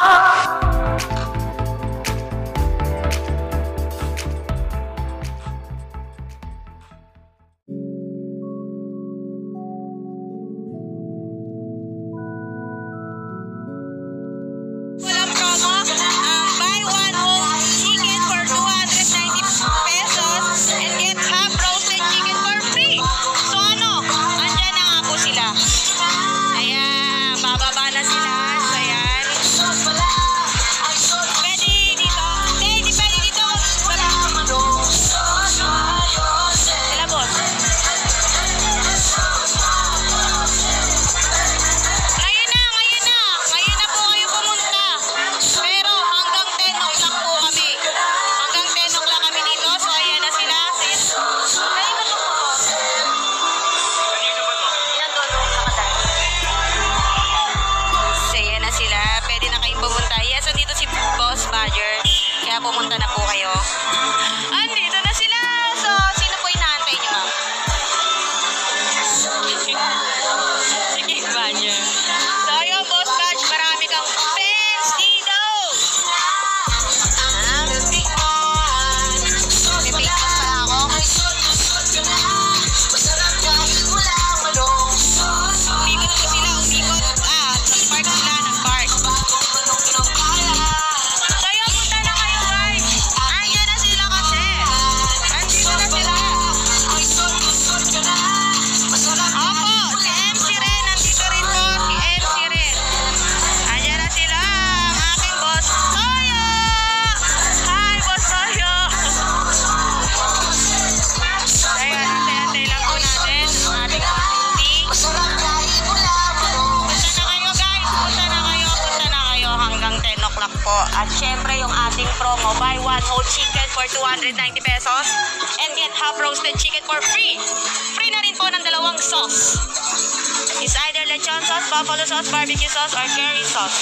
Ah! pupunta na po kayo. At syempre yung ating promo, buy one whole chicken for 290 pesos and get half roasted chicken for free. Free na rin po ng dalawang sauce. It's either lechon sauce, buffalo sauce, barbecue sauce, or curry sauce.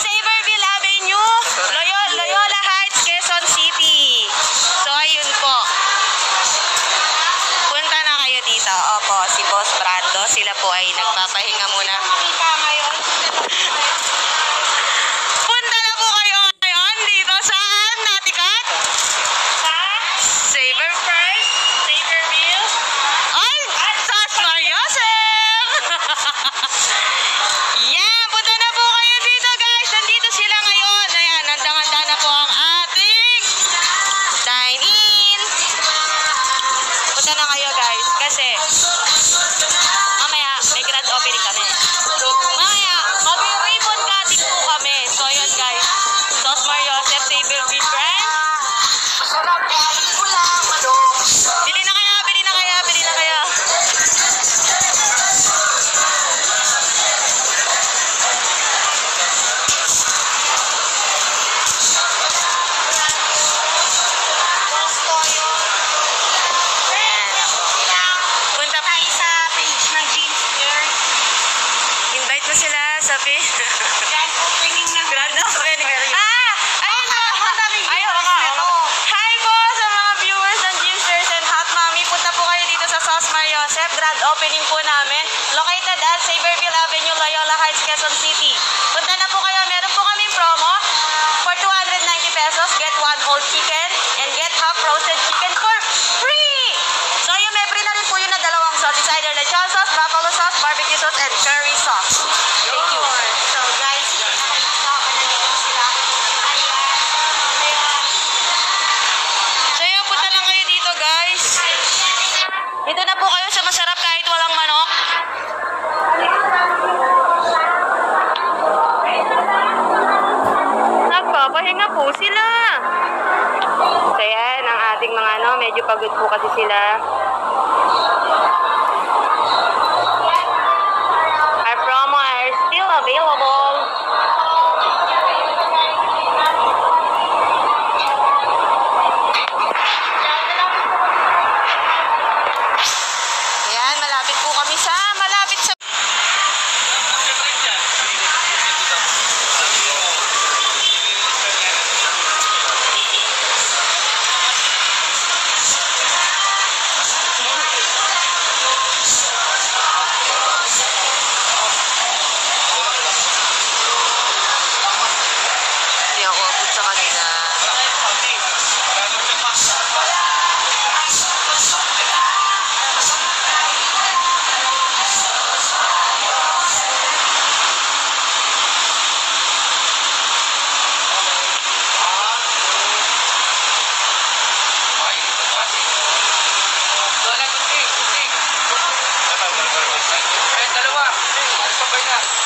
Saberville Avenue, Loyola, Heights, Quezon City. So, ayun po. Punta na kayo dito. Opo, si Boss Brando. Sila po ay nagpapahinga muna. Mar Joseph, grand opening po namin, located at Saberville Avenue, Loyola Heights, Quezon City. Punta na po kayo, meron po kaming promo for 290 pesos, get one whole chicken and get half roasted chicken for free! So yung may free na rin po yun na dalawang sauce, it's either lechon sauce, buffalo sauce, barbecue sauce, medyo pagod po kasi sila. Open up.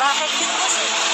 Bakit?